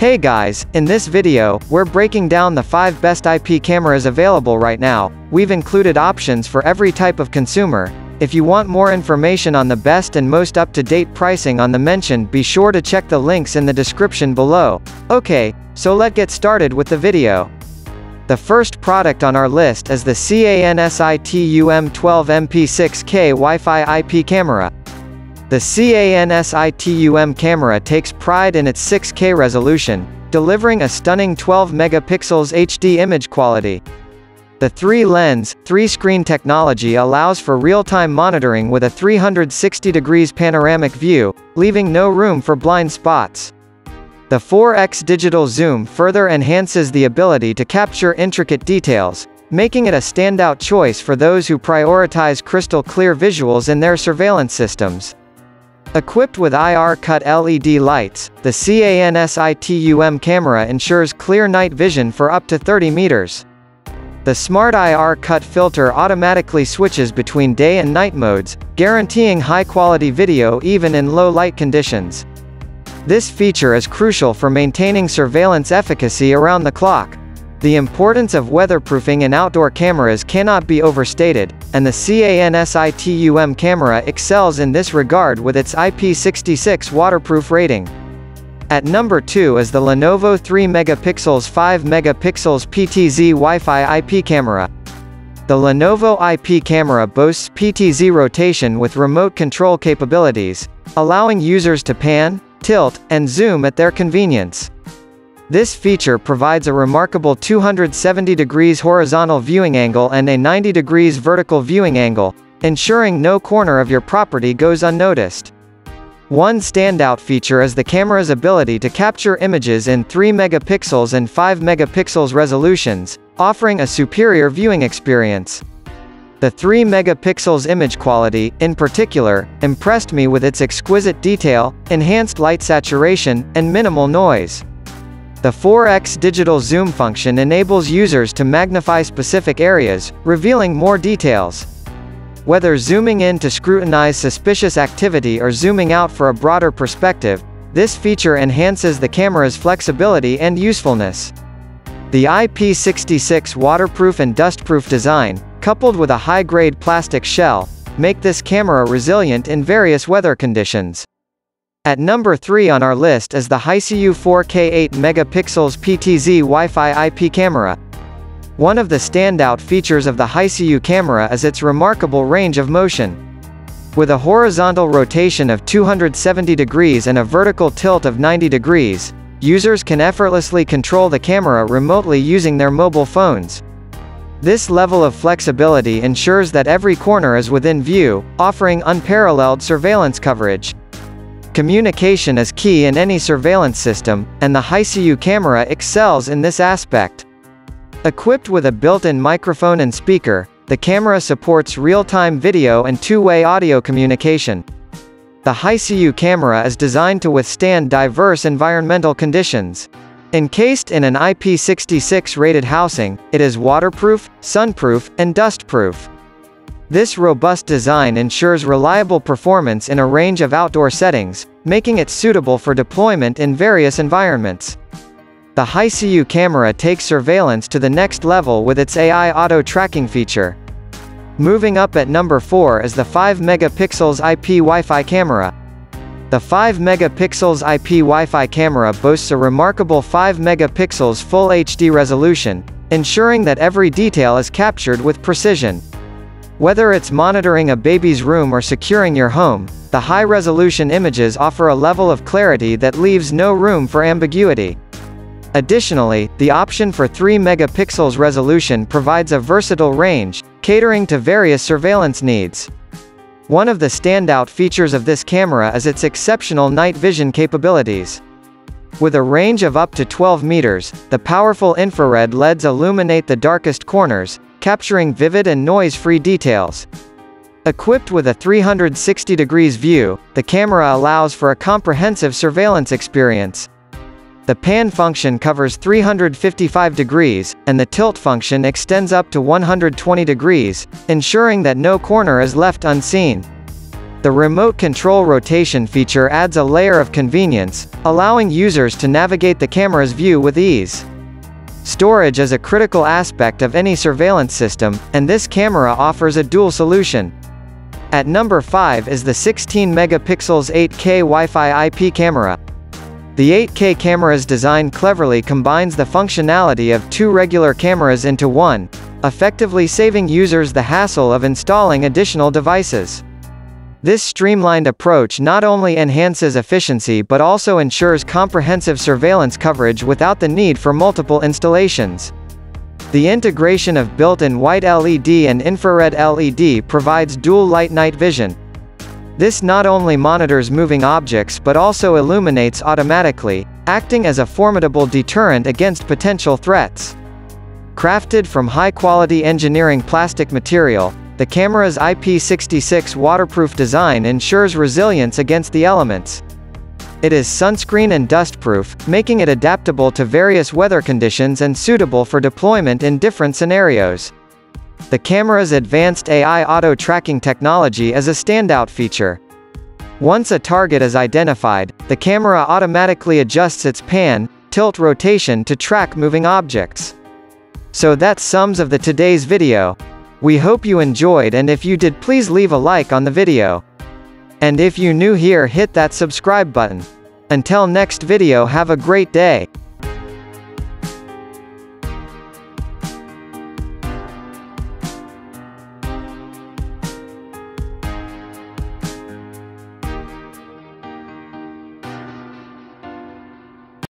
Hey guys, in this video, we're breaking down the 5 best IP cameras available right now. We've included options for every type of consumer. If you want more information on the best and most up-to-date pricing on the mentioned be sure to check the links in the description below. Okay, so let's get started with the video. The first product on our list is the CANSITUM12 MP6K Wi-Fi IP camera. The CANSITUM camera takes pride in its 6K resolution, delivering a stunning 12 megapixels HD image quality. The 3-lens, 3-screen technology allows for real-time monitoring with a 360 degrees panoramic view, leaving no room for blind spots. The 4x digital zoom further enhances the ability to capture intricate details, making it a standout choice for those who prioritize crystal clear visuals in their surveillance systems. Equipped with IR-cut LED lights, the CANSITUM camera ensures clear night vision for up to 30 meters. The Smart IR cut filter automatically switches between day and night modes, guaranteeing high-quality video even in low light conditions. This feature is crucial for maintaining surveillance efficacy around the clock. The importance of weatherproofing in outdoor cameras cannot be overstated, and the CANSITUM camera excels in this regard with its IP66 waterproof rating. At number 2 is the Lenovo 3 megapixels 5 megapixels PTZ Wi-Fi IP camera. The Lenovo IP camera boasts PTZ rotation with remote control capabilities, allowing users to pan, tilt, and zoom at their convenience. This feature provides a remarkable 270 degrees horizontal viewing angle and a 90 degrees vertical viewing angle, ensuring no corner of your property goes unnoticed. One standout feature is the camera's ability to capture images in 3 megapixels and 5 megapixels resolutions, offering a superior viewing experience. The 3 megapixels image quality, in particular, impressed me with its exquisite detail, enhanced light saturation, and minimal noise. The 4x digital zoom function enables users to magnify specific areas, revealing more details. Whether zooming in to scrutinize suspicious activity or zooming out for a broader perspective, this feature enhances the camera's flexibility and usefulness. The IP66 waterproof and dustproof design, coupled with a high-grade plastic shell, make this camera resilient in various weather conditions. At number 3 on our list is the Hiseeu 4K 8 megapixels PTZ Wi-Fi IP camera. One of the standout features of the Hiseeu camera is its remarkable range of motion. With a horizontal rotation of 270 degrees and a vertical tilt of 90 degrees, users can effortlessly control the camera remotely using their mobile phones. This level of flexibility ensures that every corner is within view, offering unparalleled surveillance coverage. Communication is key in any surveillance system, and the Hiseeu camera excels in this aspect. Equipped with a built-in microphone and speaker, the camera supports real-time video and two-way audio communication. The Hiseeu camera is designed to withstand diverse environmental conditions. Encased in an IP66 rated housing, it is waterproof, sunproof, and dustproof. This robust design ensures reliable performance in a range of outdoor settings, making it suitable for deployment in various environments. The Hiseeu camera takes surveillance to the next level with its AI auto tracking feature. Moving up at number 4 is the 5 megapixels IP Wi-Fi camera. The 5 megapixels IP Wi-Fi camera boasts a remarkable 5 megapixels full HD resolution, ensuring that every detail is captured with precision. Whether it's monitoring a baby's room or securing your home, the high-resolution images offer a level of clarity that leaves no room for ambiguity. Additionally, the option for 3 megapixels resolution provides a versatile range, catering to various surveillance needs. One of the standout features of this camera is its exceptional night vision capabilities. With a range of up to 12 meters, the powerful infrared LEDs illuminate the darkest corners, capturing vivid and noise-free details. Equipped with a 360 degrees view, the camera allows for a comprehensive surveillance experience. The pan function covers 355 degrees, and the tilt function extends up to 120 degrees, ensuring that no corner is left unseen. The remote control rotation feature adds a layer of convenience, allowing users to navigate the camera's view with ease. Storage is a critical aspect of any surveillance system, and this camera offers a dual solution. At number 5 is the 16 megapixels 8K Wi-Fi IP camera. The 8K camera's design cleverly combines the functionality of two regular cameras into one, effectively saving users the hassle of installing additional devices. This streamlined approach not only enhances efficiency but also ensures comprehensive surveillance coverage without the need for multiple installations. The integration of built-in white LED and infrared LED provides dual light night vision. This not only monitors moving objects but also illuminates automatically, acting as a formidable deterrent against potential threats. Crafted from high-quality engineering plastic material, the camera's IP66 waterproof design ensures resilience against the elements. It is sunscreen and dustproof, making it adaptable to various weather conditions and suitable for deployment in different scenarios. The camera's advanced AI auto tracking technology is a standout feature. Once a target is identified, the camera automatically adjusts its pan, tilt rotation to track moving objects. So that's sums of the today's video. We hope you enjoyed and if you did please leave a like on the video. And if you new here hit that subscribe button. Until next video have a great day.